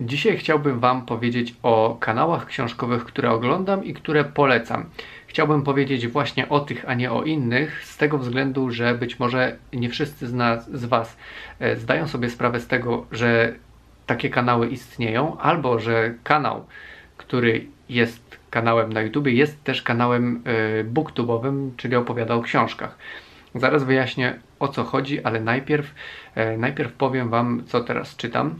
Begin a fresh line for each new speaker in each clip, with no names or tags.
Dzisiaj chciałbym Wam powiedzieć o kanałach książkowych, które oglądam i które polecam. Chciałbym powiedzieć właśnie o tych, a nie o innych, z tego względu, że być może nie wszyscy z, nas, z Was e, zdają sobie sprawę z tego, że takie kanały istnieją, albo że kanał, który jest kanałem na YouTube, jest też kanałem y, booktubowym, czyli opowiada o książkach. Zaraz wyjaśnię o co chodzi, ale najpierw, y, najpierw powiem Wam, co teraz czytam.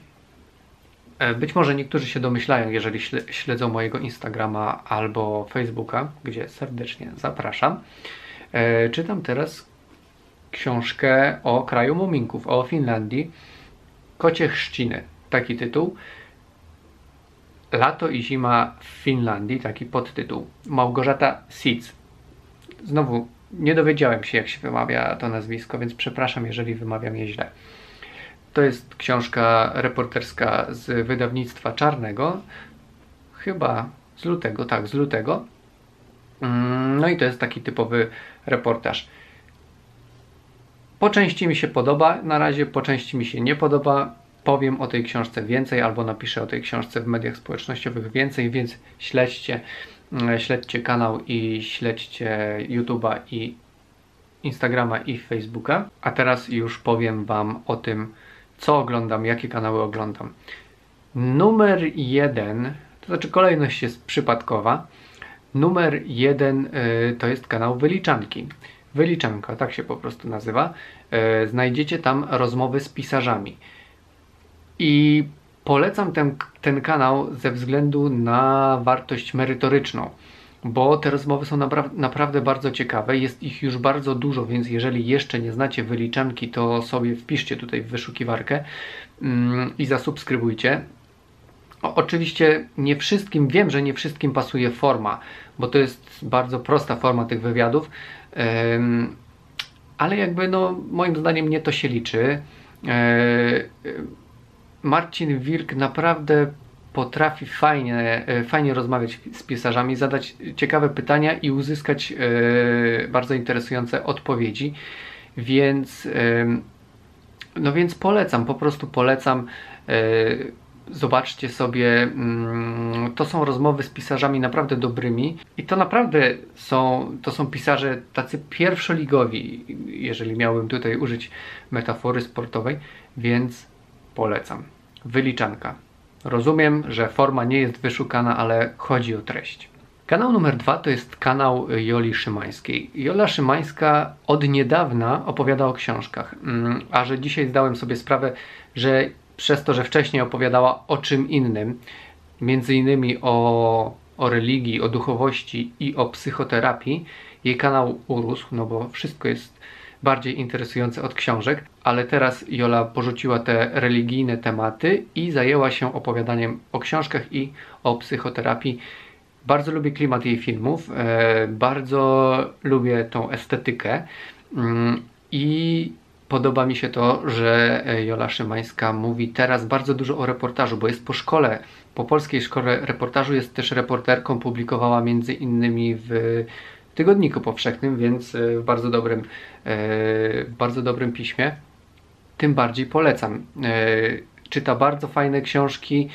Y, być może niektórzy się domyślają, jeżeli śledzą mojego Instagrama albo Facebooka, gdzie serdecznie zapraszam. Czytam teraz książkę o kraju muminków, o Finlandii. Kocie chrzciny, taki tytuł. Lato i zima w Finlandii, taki podtytuł. Małgorzata Sic. Znowu nie dowiedziałem się, jak się wymawia to nazwisko, więc przepraszam, jeżeli wymawiam je źle. To jest książka reporterska z wydawnictwa Czarnego, chyba z lutego, tak, z lutego. Mm, no i to jest taki typowy reportaż. Po części mi się podoba, na razie po części mi się nie podoba powiem o tej książce więcej albo napiszę o tej książce w mediach społecznościowych więcej, więc śledźcie, mm, śledźcie kanał i śledźcie YouTube'a i Instagrama i Facebooka. A teraz już powiem Wam o tym, co oglądam, jakie kanały oglądam. Numer jeden, to znaczy kolejność jest przypadkowa. Numer jeden y, to jest kanał Wyliczanki. Wyliczanka, tak się po prostu nazywa. Y, znajdziecie tam rozmowy z pisarzami. I polecam ten, ten kanał ze względu na wartość merytoryczną, bo te rozmowy są napra naprawdę bardzo ciekawe. Jest ich już bardzo dużo, więc jeżeli jeszcze nie znacie wyliczanki, to sobie wpiszcie tutaj w wyszukiwarkę mm, i zasubskrybujcie. Oczywiście nie wszystkim, wiem, że nie wszystkim pasuje forma, bo to jest bardzo prosta forma tych wywiadów, ale jakby no moim zdaniem nie to się liczy. Yy, Marcin Wilk naprawdę potrafi fajnie, e, fajnie rozmawiać z pisarzami, zadać ciekawe pytania i uzyskać e, bardzo interesujące odpowiedzi. Więc, e, no więc polecam, po prostu polecam. Zobaczcie sobie, mm, to są rozmowy z pisarzami naprawdę dobrymi i to naprawdę są, to są pisarze tacy pierwszoligowi, jeżeli miałbym tutaj użyć metafory sportowej, więc polecam. Wyliczanka. Rozumiem, że forma nie jest wyszukana, ale chodzi o treść. Kanał numer dwa to jest kanał Joli Szymańskiej. Jola Szymańska od niedawna opowiada o książkach, mm, a że dzisiaj zdałem sobie sprawę, że przez to, że wcześniej opowiadała o czym innym, między innymi o, o religii, o duchowości i o psychoterapii, jej kanał urósł, no bo wszystko jest bardziej interesujące od książek, ale teraz Jola porzuciła te religijne tematy i zajęła się opowiadaniem o książkach i o psychoterapii. Bardzo lubię klimat jej filmów, e, bardzo lubię tą estetykę mm, i podoba mi się to, że Jola Szymańska mówi teraz bardzo dużo o reportażu, bo jest po szkole, po polskiej szkole reportażu, jest też reporterką, publikowała między innymi w Tygodniku Powszechnym, więc e, w bardzo dobrym, e, bardzo dobrym piśmie. Tym bardziej polecam. E, czyta bardzo fajne książki,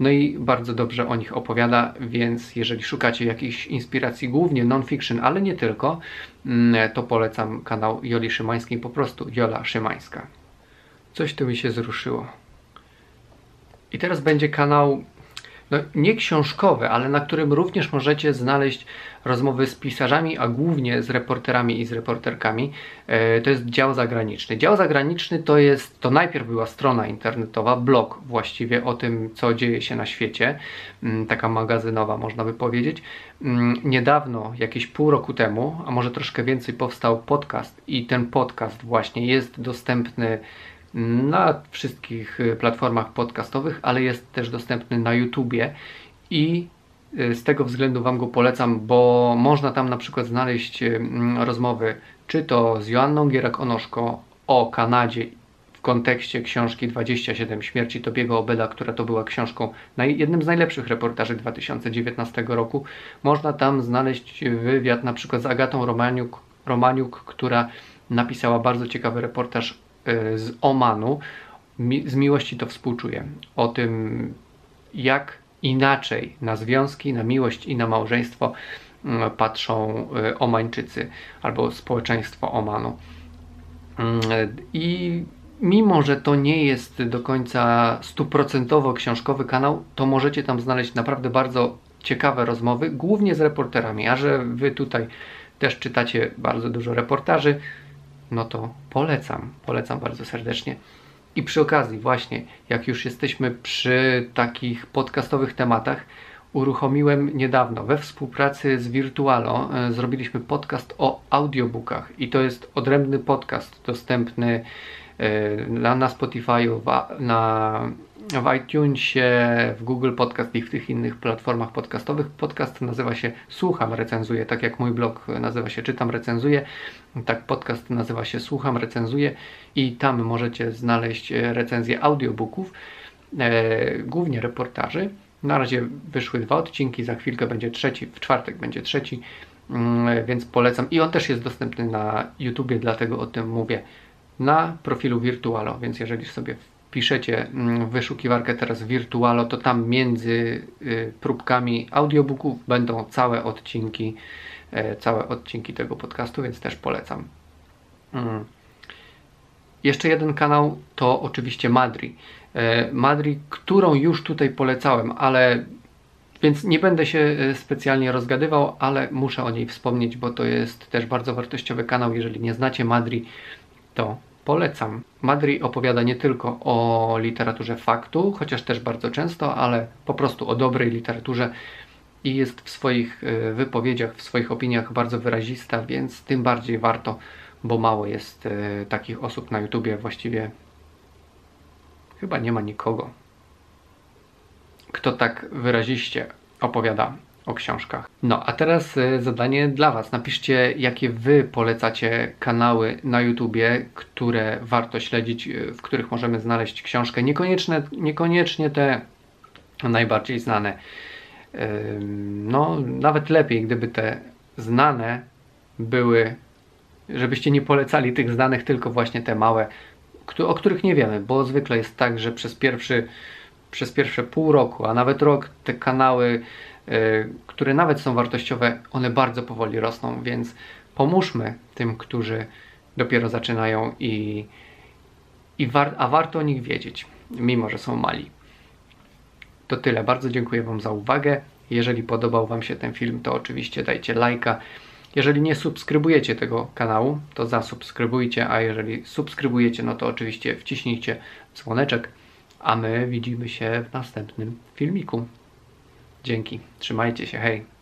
no i bardzo dobrze o nich opowiada, więc jeżeli szukacie jakiejś inspiracji, głównie non-fiction, ale nie tylko, mm, to polecam kanał Joli Szymańskiej, po prostu Jola Szymańska. Coś tu mi się zruszyło. I teraz będzie kanał no, nie książkowe, ale na którym również możecie znaleźć rozmowy z pisarzami, a głównie z reporterami i z reporterkami. E, to jest dział zagraniczny. Dział zagraniczny to jest, to najpierw była strona internetowa, blog właściwie o tym, co dzieje się na świecie, mm, taka magazynowa można by powiedzieć. Mm, niedawno, jakieś pół roku temu, a może troszkę więcej, powstał podcast i ten podcast właśnie jest dostępny na wszystkich y, platformach podcastowych, ale jest też dostępny na YouTubie i y, z tego względu Wam go polecam, bo można tam na przykład znaleźć y, rozmowy czy to z Joanną Gierak-Onoszko o Kanadzie w kontekście książki 27 śmierci Tobiego Obeda, która to była książką, jednym z najlepszych reportaży 2019 roku. Można tam znaleźć wywiad na przykład z Agatą Romaniuk, Romaniuk która napisała bardzo ciekawy reportaż z Omanu. Mi, z miłości to współczuję. O tym, jak inaczej na związki, na miłość i na małżeństwo mm, patrzą y, Omańczycy albo społeczeństwo Omanu. Mm, I mimo, że to nie jest do końca stuprocentowo książkowy kanał, to możecie tam znaleźć naprawdę bardzo ciekawe rozmowy, głównie z reporterami. A że wy tutaj też czytacie bardzo dużo reportaży, no to polecam, polecam bardzo serdecznie. I przy okazji, właśnie, jak już jesteśmy przy takich podcastowych tematach, uruchomiłem niedawno we współpracy z Virtualo, e, zrobiliśmy podcast o audiobookach i to jest odrębny podcast dostępny e, na, na Spotify'u, na w iTunesie, w Google Podcast i w tych innych platformach podcastowych. Podcast nazywa się Słucham, recenzuję, tak jak mój blog nazywa się Czytam, recenzuję. Tak, podcast nazywa się Słucham, recenzuję i tam możecie znaleźć recenzje audiobooków, e, głównie reportaży. Na razie wyszły dwa odcinki, za chwilkę będzie trzeci, w czwartek będzie trzeci, mm, więc polecam. I on też jest dostępny na YouTubie, dlatego o tym mówię na profilu Virtualo, więc jeżeli sobie piszecie mm, wyszukiwarkę teraz Virtualo, to tam między y, próbkami audiobooków będą całe odcinki, e, całe odcinki tego podcastu, więc też polecam. Mm. Jeszcze jeden kanał to oczywiście Madri. E, Madri, którą już tutaj polecałem, ale więc nie będę się e, specjalnie rozgadywał, ale muszę o niej wspomnieć, bo to jest też bardzo wartościowy kanał. Jeżeli nie znacie Madri, to polecam. Madri opowiada nie tylko o literaturze faktu, chociaż też bardzo często, ale po prostu o dobrej literaturze i jest w swoich e, wypowiedziach, w swoich opiniach bardzo wyrazista, więc tym bardziej warto, bo mało jest e, takich osób na YouTubie, właściwie chyba nie ma nikogo, kto tak wyraziście opowiada o książkach. No, a teraz e, zadanie dla Was. Napiszcie, jakie Wy polecacie kanały na YouTubie, które warto śledzić, e, w których możemy znaleźć książkę. Niekoniecznie, niekoniecznie te najbardziej znane. No, nawet lepiej, gdyby te znane były, żebyście nie polecali tych znanych, tylko właśnie te małe, o których nie wiemy, bo zwykle jest tak, że przez pierwszy przez pierwsze pół roku, a nawet rok te kanały które nawet są wartościowe, one bardzo powoli rosną, więc pomóżmy tym, którzy dopiero zaczynają i, i war, a warto o nich wiedzieć, mimo że są mali. To tyle. Bardzo dziękuję Wam za uwagę. Jeżeli podobał Wam się ten film, to oczywiście dajcie lajka. Jeżeli nie subskrybujecie tego kanału, to zasubskrybujcie, a jeżeli subskrybujecie, no to oczywiście wciśnijcie dzwoneczek, a my widzimy się w następnym filmiku. Dzięki. Trzymajcie się. Hej.